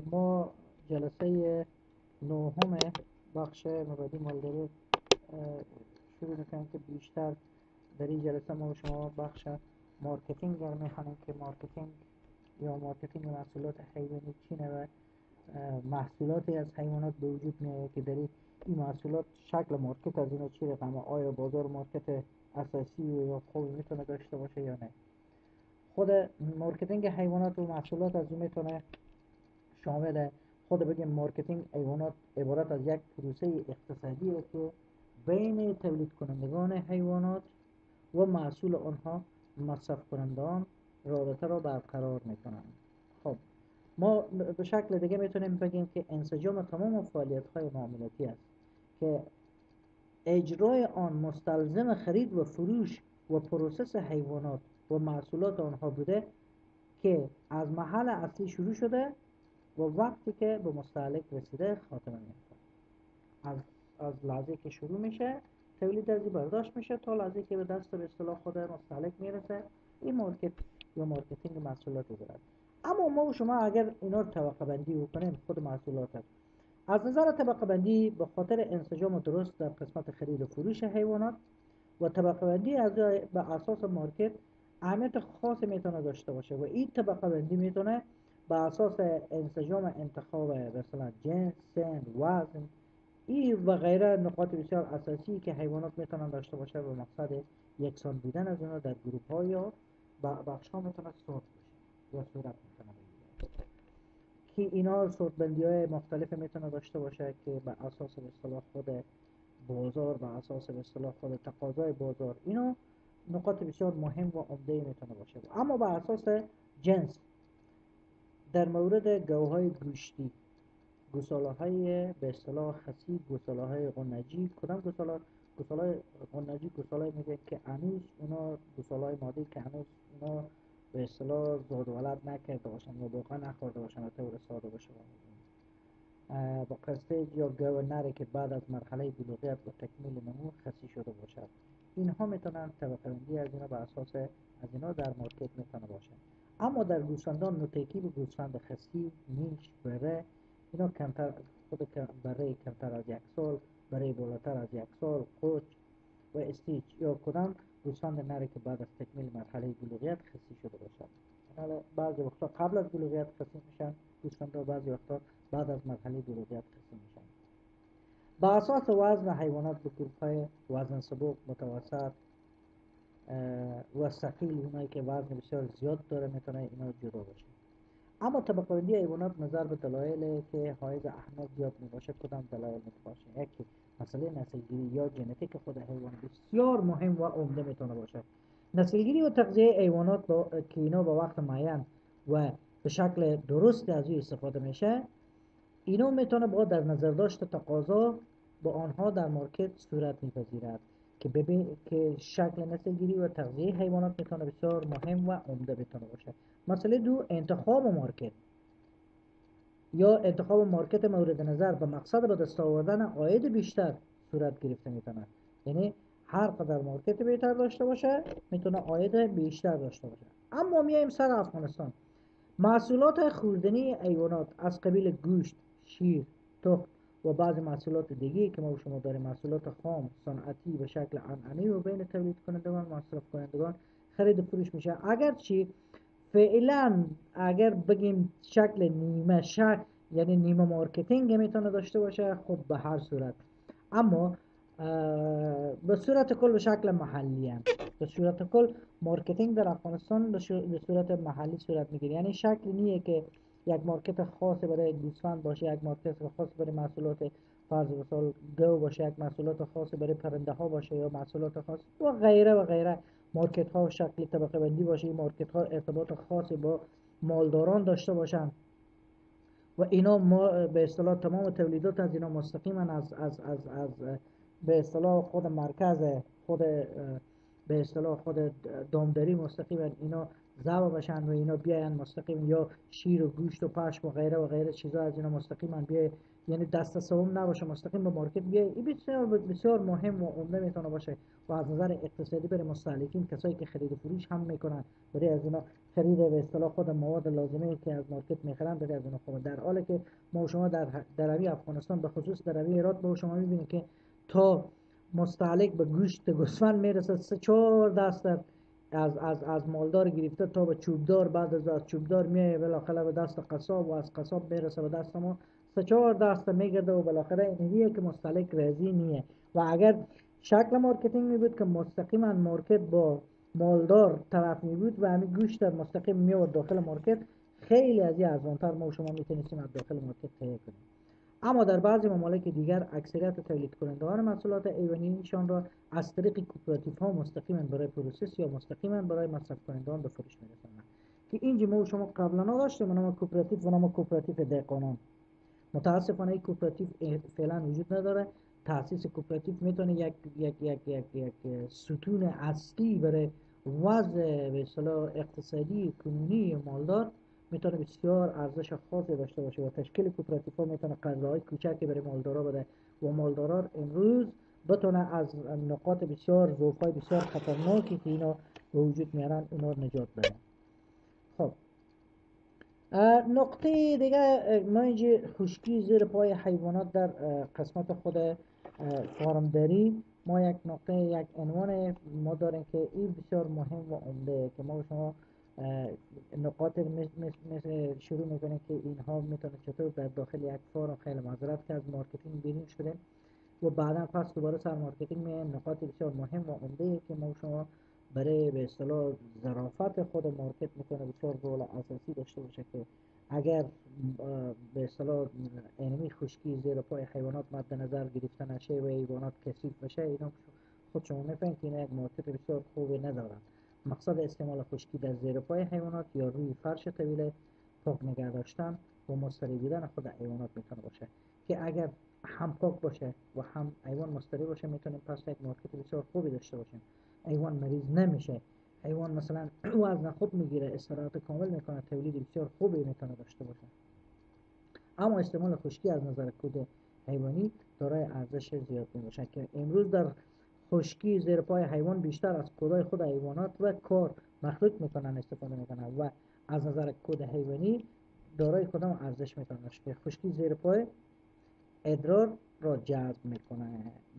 ما جلسه نهم بخش مبادی مالداری شروع می‌کنیم که بیشتر در این جلسه ما شما بخش marketing رو می‌خوانیم که marketing یا marketing محصولات حیوانی چینه و محصولاتی از حیوانات به وجود میاد که در این محصولات شکل market از اینا چی رقمه؟ آیا بازار market اساسی یا خوبی می‌تونه داشته باشه یا نه؟ خود marketing حیوانات و محصولات از می‌تونه شامل خود بگیم marketing حیوانات عبارت از یک پروسه اقتصادی که بین تولید کنندگان حیوانات و محصول آنها مصرف کنندگان رابطه را برقرار می‌کنند. خب ما به شکل دیگه می‌تونیم بگیم که انسجام تمام فعالیت های معاملاتی است که اجرای آن مستلزم خرید و فروش و process حیوانات و محصولات آنها بوده که از محل اصلی شروع شده و وقتی که به مستهلک رسیده خاتمه میفته از از لحظه که شروع میشه تولید ازی برداشت میشه تا لحظه که به دست به اصطلاح خود مستهلک می‌رسه. این market یا marketing محصولات دارد. اما ما و شما اگر اینا رو طبقه بندی بکنیم خود محصولات از نظر طبقه بندی به خاطر انسجام درست در قسمت خرید و فروش حیوانات و طبقه بندی از به اساس مارکت اهمیت خاص می‌تونه داشته باشه و این طبقه بندی می‌تونه به اساس انسجام انتخاب مثلا جنس سن وزن این و غیره نقاط بسیار اساسی که حیوانات می‌تونن داشته باشه به مقصد یکسان بودن از اونا در گروه ها یا بخش ها می‌تونه صورت بشه یا صورت می‌تونه که اینا صورت بندی های مختلف می‌تونه داشته باشه که به اساس به اصطلاح خود بازار به اساس به اصطلاح خود تقاضای بازار اینا نقاط بسیار مهم و عمده می‌تونه باشه اما به اساس جنس در مورد گوهای گوشتی گساله های به اصطلاح خسی گساله های غنجی. کدام گساله گساله غنجی گساله میگه که هنوز اونا گساله های ماده که هنوز اونا به اصطلاح زاد ولد نکرده باشن یا واقعا نخورده باشن و طور ساده باشه. با قصد یا گو نره که بعد از مرحله بلوغیت و تکمیل نمو خسی شده باشد. اینها می‌تونن طبقه بندی از اینا به اساس از اینا در مارکت می‌تونه باشه. اما در گوسفندان نوتیکی و گوسفند خسی میش بره اینا کمتر خود برای کمتر از یک سال برای بالاتر از یک سال قوچ و استیچ یا کدام گوسفند نره که بعد از تکمیل مرحله بلوغیت خسی شده باشد. حالا بعضی وقتا قبل از بلوغیت خسی میشن گوسفند بعضی وقتا بعد از مرحله بلوغیت خسی میشن. با اساس وزن حیوانات به های وزن سبک متوسط و ثقیل اونایی که وزن بسیار زیاد داره می‌تونه اینا جدا باشه. اما طبقه بندی حیوانات نظر به دلایل که حائز اهمیت زیاد می‌باشه کدام دلایل می‌باشه یکی مسئله نسلگیری یا ژنتیک خود حیوان بسیار مهم و عمده می‌تونه باشه نسلگیری و تغذیه حیوانات که اینا با وقت معین و به شکل درست از او استفاده میشه اینا می‌تونه با در نظر داشت تقاضا با آنها در مارکت صورت میپذیرد. که ببین که شکل نسلگیری و تغذیه حیوانات می‌تونه بسیار مهم و عمده بتونه باشه. مسئله دو انتخاب مارکت. یا انتخاب مارکت مورد نظر به مقصد به دست آوردن عاید بیشتر صورت گرفته می‌تونه. یعنی هر قدر market بهتر داشته باشه می‌تونه عاید بیشتر داشته باشه. اما میایم سر افغانستان. محصولات خوردنی حیوانات از قبیل گوشت شیر تخم و بعض محصولات دیگه که ما شما داریم محصولات خام صنعتی به شکل عنعنی و بین تولید کنندگان مصرف کنندگان خرید فروش میشه. اگر چی؟ فعلا اگر بگیم شکل نیمه شک یعنی نیمه marketing می‌تونه داشته باشه خب به هر صورت. اما به صورت کل به شکل محلی هم. به صورت کل marketing در افغانستان به صورت محلی صورت می‌گیره. یعنی شکل نیه که یک market خاص برای گوسفند باشه یک market خاص برای محصولات فرض مثال گاو باشه یک محصولات خاص برای پرنده ها باشه یا محصولات خاص و غیره و غیره. market ها شکل طبقه بندی باشه این market ها ارتباط خاصی با مالداران داشته باشن. و اینا ما به اصطلاح تمام تولیدات از اینا مستقیما از از از از به اصطلاح خود مرکز خود به اصطلاح خود دامداری مستقیما اینا ذبح بشن و اینا بیاین مستقیم یا شیر و گوشت و پشم و غیره و غیره چیزا از اینا مستقیما بیای یعنی دست سوم نباشه مستقیم به مارکت بیای این بسیار بسیار مهم و عمده می‌تونه باشه و از نظر اقتصادی برای مستهلکین کسایی که خرید و فروش هم می‌کنن برای از اینا خرید به اصطلاح خود مواد لازمه که از مارکت می‌خرن برای از اینا خوبه. در حالی که ما شما در در افغانستان به خصوص در ایران با شما می‌بینید که تا مستعلق به گوشت گوسفند می‌رسه سه چهار دست از از از مالدار گرفته تا به چوبدار بعد از از چوبدار میایه بالاخره به دست قصاب و از قصاب می‌رسه به دست ما. سه چهار دست میگرده و بالاخره اینیه که مستعلق رزی نیه. و اگر شکل marketing می بود که مستقیما market با مالدار طرف می بود و همین گوشت مستقیم میورد داخل market خیلی از این ارزانتر ما شما می‌تونستیم از داخل market تهیه کنیم. اما در بعضی ممالک دیگر اکثریت تولید کنندگان محصولات حیوانیشان را از طریق کوپراتیف ها مستقیما برای process یا مستقیما برای مصرف کنندگان به فروش میرسانند که اینجا ما شما قبلا داشتیم نام کوپراتیو و نام کوپراتیو دهقانان. متاسفانه این کوپراتیو فعلا وجود نداره. تاسیس کوپراتیو می‌تونه یک یک یک یک یک ستون اصلی برای وضع به اقتصادی کنونی مالدار می‌تونه بسیار ارزش خاصی داشته باشه و تشکیل کوپراتیف ها می‌تونه های کوچکی برای مالدارا بده و مالدارا امروز بتونه از نقاط بسیار های بسیار خطرناکی که اینا به وجود میارن اونا نجات بده. خب. نقطه دیگه ما اینجا خشکی زیر پای حیوانات در قسمت خود فارمداری ما یک نقطه یک عنوان ما داریم که این بسیار مهم و عمده که ما شما نقاط مثل شروع می‌کنه که اینها می‌تونه چطور در داخل یک farm خیلی معذرت که از marketing بیرون شده. و بعدا پس دوباره سر marketing نقاط بسیار مهم و عمده که ما شما برای به اصطلاح ظرافت خود market می‌تونه بسیار رول اساسی داشته باشه که اگر به اصطلاح همی خشکی زیر پای حیوانات مد نظر گرفته نشه و حیوانات کثیف بشه اینا خود شما می‌فهمید که اینا یک market بسیار خوبی ندارن مقصد استعمال خشکی در زیر پای حیوانات یا روی فرش طویله پاک نگه داشتن و مستریح بودن خود حیوانات می‌تونه باشه. که اگر هم پاک باشه و هم حیوان مستریح باشه می‌تونیم پس یک market بسیار خوبی داشته باشیم. حیوان مریض نمیشه. حیوان مثلا وزن خوب می‌گیره استراحت کامل می‌کنه تولید بسیار خوبی می‌تونه داشته باشه. اما استعمال خشکی از نظر کود حیوانی دارای ارزش زیاد می‌باشه که امروز در خشکی زیر پای حیوان بیشتر از کودای خود حیوانات و کار مخلوط می‌کنن استفاده می‌کنن و از نظر کود حیوانی دارای کدام ارزش می‌تونه که خشکی زیر پای ادرار را جذب می‌کنه.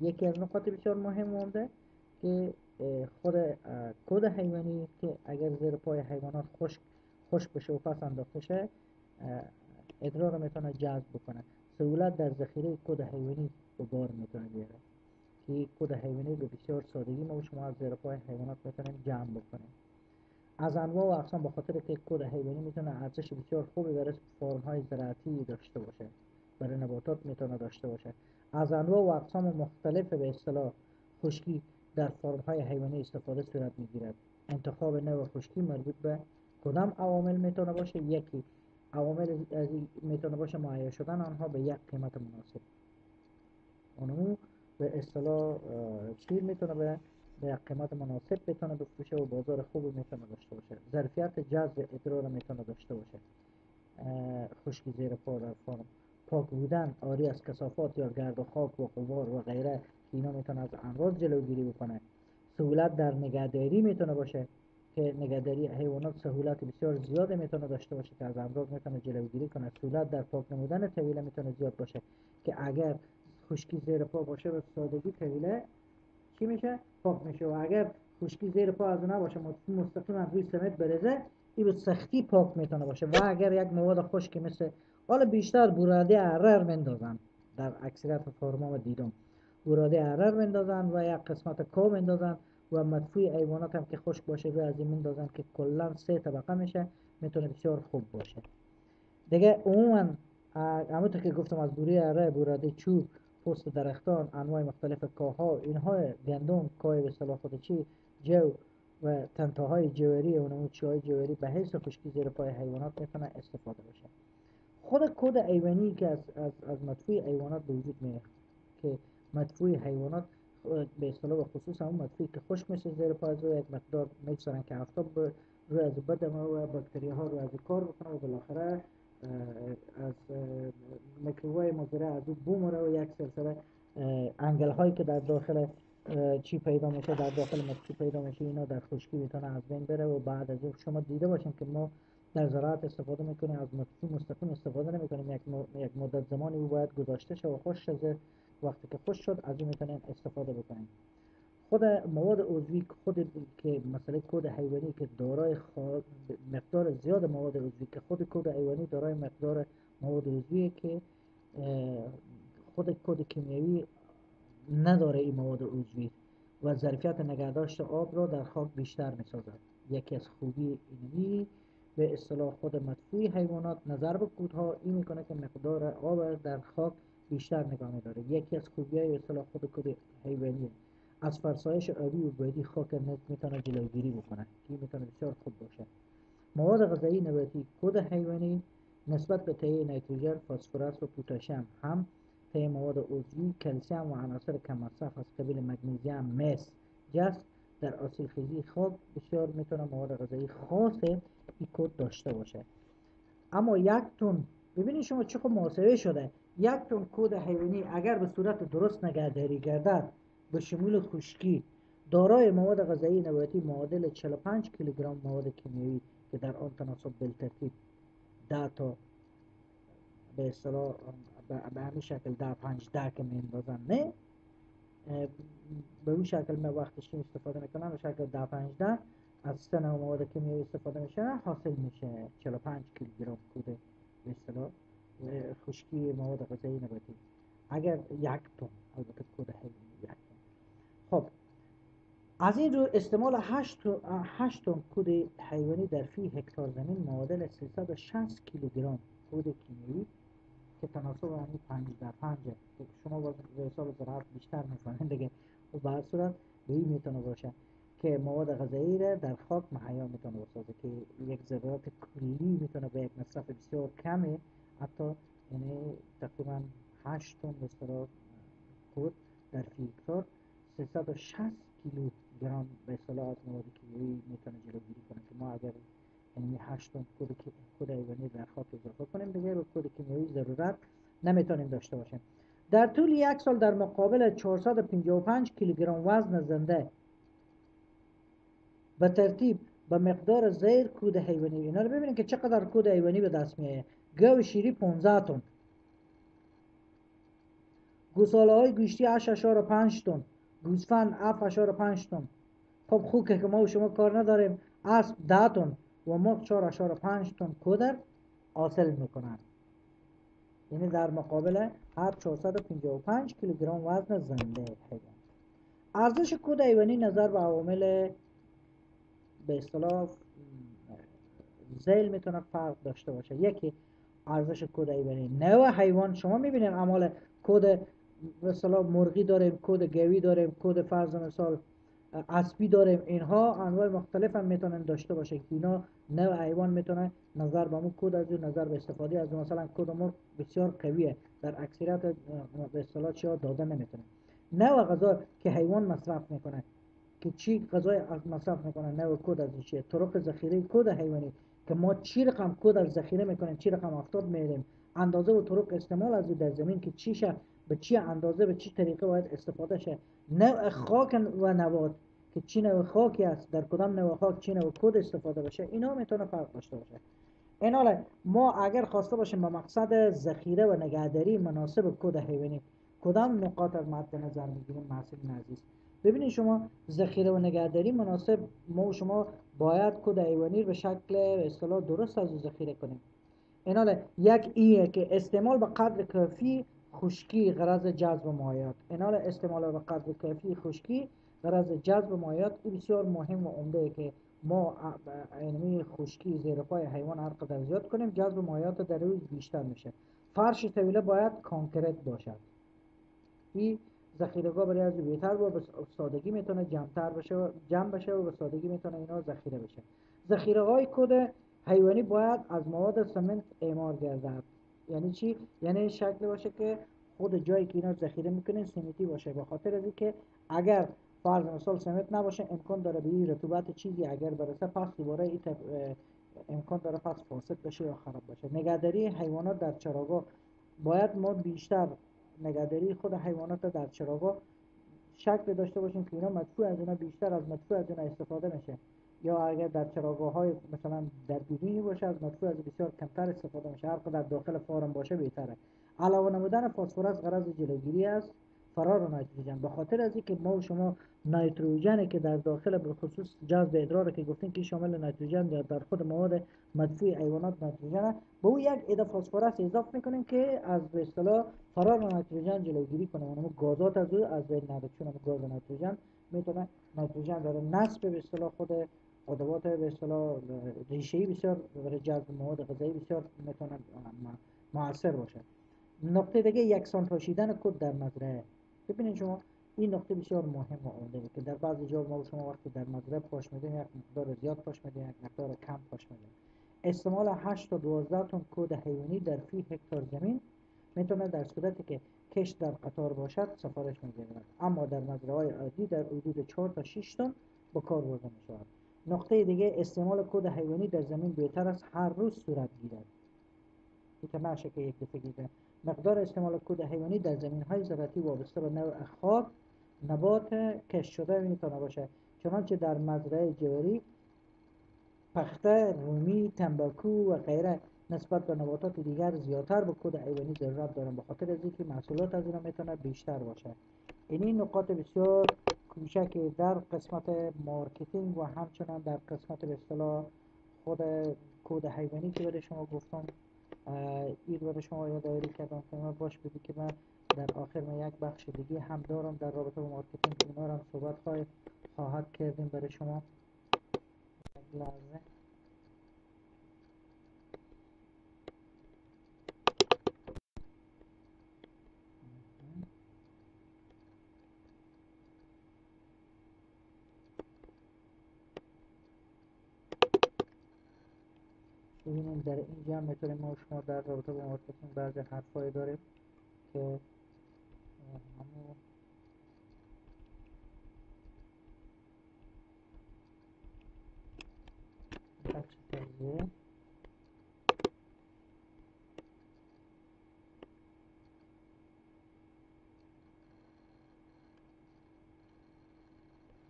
یکی از نقاط بسیار مهم مونده که خود کود حیوانی که اگر زیر پای حیوانات خشک خشک بشه و پس انداخته شه ادرار را می‌تونه جذب بکنه. سهولت در ذخیره کود حیوانی به بار می‌تونه بیاره که کود حیوانی به بسیار سادگی ما شما از زیر پای حیوانات می‌تونیم جمع بکنیم. از انواع و اقسام به خاطر که کود حیوانی می‌تونه ارزش بسیار خوبی برای فرم های زراعتی داشته باشه برای نباتات می‌تونه داشته باشه. از انواع و اقسام مختلف به اصطلاح خشکی در فرم های حیوانی استفاده صورت می‌گیرد. انتخاب نوع خشکی مربوط به کدام عوامل می‌تونه باشه؟ یکی عوامل می‌تونه باشه معایر شدن آنها به یک قیمت مناسب. اونمو به اصطلاح شیر می‌تونه به به قیمت مناسب بتونه بفروشه و بازار خوبی می‌تونه داشته باشه. ظرفیت جذب ادرار می‌تونه داشته باشه. خشکی زیر پا در فرم پاک بودن آری از کسافات یا گرد و خاک و غبار و غیره که اینا می‌تونه از امراض جلوگیری بکنه. سهولت در نگهداری می‌تونه باشه که نگهداری حیوانات سهولت بسیار زیاد می‌تونه داشته باشه که از امراض می‌تونه جلوگیری کنه. سهولت در پاک نمودن طویله می‌تونه زیاد باشه که اگر خشکی زیر پا باشه به سادگی طویله چی میشه؟ پاک میشه. و اگر خشکی زیر پا از نباشه مستقیما روی سمت برزه این به سختی پاک می‌تونه باشه. و اگر یک مواد خشکی مثل حالا بیشتر براده عرر مندازن در اکثریت فرما دیدم. براده عرر مندازن و یک قسمت کو مندازن و مدفوع ایوانات هم که خشک باشه روی از این مندازن که کلا سه طبقه میشه می‌تونه بسیار خوب باشه. دیگه عموما همونطور که گفتم از بوری اره براده چوب پوست درختان انواع مختلف کاها اینها گندم کاه به صلاح خود چی جو و تنتاهای جوری و نموچی های جوری به حیث خشکی زیر پای حیوانات می‌تونه استفاده بشه. خود کود ایوانی که از, از, از مدفوع ایوانات به وجود میاد که مدفوع حیوانات به اصطلاح به خصوص همون مدفوعی که خوش میشه زیر پای یک مقدار می‌گذارن که هفتاد روی از بدم و باکتری ها رو از کار بکنه و بالاخره از میکروبای مزرعه از او بومره و یک سلسله انگل هایی که در داخل چی پیدا میشه در داخل مکسی پیدا میشه اینا در خشکی می‌تونه از بین بره و بعد از شما دیده باشین که ما در زراعت استفاده می‌کنیم از مکسی مستقیم استفاده نمی‌کنیم. یک, یک مدت زمانی او باید گذاشته شه و خوش شده وقتی که خوش شد از می‌تونیم استفاده بکنیم خود مواد عضوی خود که مثلا کود حیوانی که دارای مقدار زیاد مواد عضوی که خود کود حیوانی دارای مقدار مواد عضوی که خود کود کیمیایی نداره این مواد عضوی و ظرفیت نگهداشت آب را در خاک بیشتر می سازد یکی از خوبی اینی به اصطلاح خود مدفوع حیوانات نظر به کودها این می‌کنه که مقدار آب در خاک بیشتر نگاه داره یکی از خوبی های اصطلاح خود کود حیوانی از فرسایش آبی و بایدی خاک نت می‌تونه جلوگیری بکنه که می‌تونه بسیار خوب باشه. مواد غذایی نباتی کود حیوانی نسبت به تهیه نیتروژن فسفرس و پوتاشیم هم تهیه مواد عضوی کلسیم و عناصر کم مصرف از قبیل مگنیزیم مس جست در آسیل خیزی خاک بسیار می‌تونه مواد غذایی خاص این کود داشته باشه. اما یک تون ببینید شما چه محاسبه شده یک تون کود حیوانی اگر به صورت درست نگهداری گردد به شمول خشکی. دارای مواد غذایی نباتی معادل 45 کیلوگرم مواد کیمیایی که در آن تناسب بالترتیب 10 تا به اصطلاح به همین شکل 10 5 10 که میندازن نه به اون شکل من وقتش استفاده می‌کنم به شکل 10 5 10 از سه نوع مواد کیمیایی استفاده میشه حاصل میشه 45 کیلوگرم کود به اصطلاح خشکی مواد غذایی نباتی. اگر یک تن البته کود حیوانی. خب از این رو استعمال 8 تن کود حیوانی در فی هکتار زمین معادل 360 کیلوگرم کود کیمیایی که تناسب همین 5 در 5 شما با حساب زراعت بیشتر می‌فهمید دیگه و به هر صورت به این می‌تونه باشه که مواد غذایی را در خاک مهیا می‌تونه بسازه که یک ذرات کلی می‌تونه به یک مصرف بسیار کمی حتی یعنی تقریبا 8 تن به کود در فی هکتار 360 کیلو گرم به اصطلاح از مواد کیمیایی می‌تونه جلوگیری کنه. که ما اگر یعنی 8 تن کود کود حیوانی در خاک اضافه کنیم دیگه به کود کیمیایی ضرورت نمی‌تونیم داشته باشیم. در طول یک سال در مقابل 455 کیلوگرم وزن زنده به ترتیب به مقدار زیر کود حیوانی اینا رو ببینید که چقدر کود حیوانی به دست میایه گو شیری 15 تن. گوساله های گوشتی 8.5 تن. گوسفند 7.5 تن. خب خوب که ما و شما کار نداریم. اسب 10 تن و مرغ 4.5 تن کودر حاصل می‌کنن. یعنی در مقابل هر 455 کیلوگرم وزن زنده حیوان. ارزش کود حیوانی نظر به عوامل به اصطلاح زیل می‌تونه فرق داشته باشه. یکی ارزش کود حیوانی. نوع حیوان شما می‌بینید اعمال کود مثلا مرغی داریم کود گوی داریم کود فرض مثال اسبی داریم. اینها انواع مختلف هم می‌تونن داشته باشه. که اینا نوع حیوان می‌تونه نظر به کود از نظر به استفاده از مثلا کود مرغ بسیار قویه. در اکثریت به اصطلاح چیا داده نمی‌تونه. نوع غذا که حیوان مصرف می‌کنه که چی غذای مصرف می‌کنه نوع کود از چیه؟ طرق ذخیره کود حیوانی. که ما چی رقم کود از ذخیره می‌کنیم چی رقم افتاد میریم؟ اندازه و طرق استعمال از در زمین که چیشه؟ به چی اندازه به چی طریقه باید استفاده شه؟ نوع خاک و نبات که چی نوع خاکی است در کدام نوع خاک چی نوع کود استفاده بشه اینا می‌تونه فرق داشته باشه. این حالا ما اگر خواسته باشیم به مقصد ذخیره و نگهداری مناسب کود حیوانی کدام نقاط از مد نظر می‌گیریم؟ محصول عزیز ببینید شما ذخیره و نگهداری مناسب ما و شما باید کود حیوانی به شکل اصطلاح درست از ذخیره کنیم. این حالا یک ایه که استعمال به قدر کافی خشکی غرض جذب مایات انال استعمال به قدر کافی خشکی غرض جذب مایات این بسیار مهم و عمده که ما اینمی خشکی زیر پای حیوان هر قدر زیاد کنیم جذب مایات در روز بیشتر میشه. فرش طویله باید کانکرت باشد. این ذخیرگاه برای از بهتر و سادگی می‌تونه جمعتر بشه و جمع بشه و به سادگی می‌تونه اینا ذخیره بشه. ذخیره های کد حیوانی باید از مواد سمنت اعمار گردد. یعنی چی؟ یعنی شکل باشه که خود جایی که اینا ذخیره می‌کنین سمیتی باشه به خاطر از اینکه اگر فرض مثال سمت نباشه امکان داره به این رطوبت چیزی اگر برسه پس دوباره این امکان داره پس فاسد بشه یا خراب بشه. نگهداری حیوانات در چراگاه باید ما بیشتر نگهداری خود حیوانات در چراگاه شکل داشته باشیم که اینا مدفوع از اینا بیشتر از مدفوع از اینا استفاده میشه یا اگر در چراگاه های مثلا در بیرونی باشه از مدفوع از بسیار کمتر استفاده میشه. هر در داخل فارم باشه بهتره. علاوه نمودن فسفرس غرض جلوگیری از فرار نایتروژن. به خاطر از اینکه ما شما نایتروژن که در داخل به خصوص جذب ادرار که گفتیم که شامل نایتروژن یا در خود مواد مدفوع حیوانات نایتروژن به او یک عده فسفرس اضافه می‌کنیم که از به اصطلاح فرار نایتروژن جلوگیری کنه. اونم گازات از او از بین نره. چون گاز نایتروژن می‌تونه نایتروژن داره نصب به اصطلاح خود ادوات به اصطلاح ریشه‌ای بسیار برای جذب مواد غذایی بسیار می‌تونه موثر باشه نقطه دیگه یکسان پاشیدن کد در مزرعه. ببینید شما این نقطه بسیار مهم و عمده که در بعضی جا ما شما وقتی در مزرعه پاش میدیم یک مقدار زیاد پاش میدیم یک مقدار کم پاش میدیم. استعمال 8 تا 12 تن کود حیوانی در فی هکتار زمین می‌تونه در صورتی که کشت در قطار باشد سفارش می‌گیرد. اما در مزرعه عادی در حدود 4 تا 6 تن به کار برده می‌شود. نقطه دیگه استعمال کود حیوانی در زمین بهتر است هر روز صورت گیرد. که نشه که یک دفعه مقدار استعمال کود حیوانی در زمین های زراعتی وابسته به نوع خاک نبات کشت شده می‌تونه باشه چنانچه در مزرعه جواری پخته رومی تنباکو و غیره نسبت به نباتات دیگر زیادتر به کود حیوانی ضرورت دارن به خاطر از اینکه محصولات از اینا می‌تونه بیشتر باشه این نقاط بسیار کوچک در قسمت marketing و همچنان در قسمت به اصطلاح خود کود حیوانی که برای شما گفتم این رو شما یادآوری کردم که من باش بدی که من در آخر من یک بخش دیگه هم دارم در رابطه با مارکتینگ اینا هم صحبت خواهد کردیم برای شما. لحظه. ببینیم در اینجا هم می‌تونیم ما شما در رابطه با مارکتینگ بعضی حرفایی داریم که همون بخش تغذیه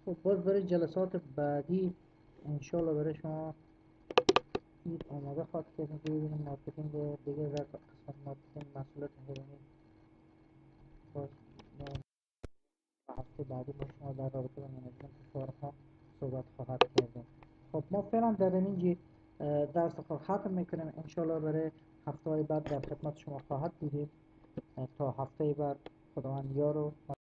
خب باز برای جلسات بعدی انشالله برای شما آماده خواهد کردیم که ببینیم marketing دیگه در قسمت marketing محصولات حیوانی باز هفته بعدی با شما در رابطه با management farm ها صحبت خواهد کردیم. خب ما فعلا در اینجی درس خود ختم می‌کنیم. انشالله برای هفته های بعد در خدمت شما خواهد بودیم. تا هفته بعد خداوند یار و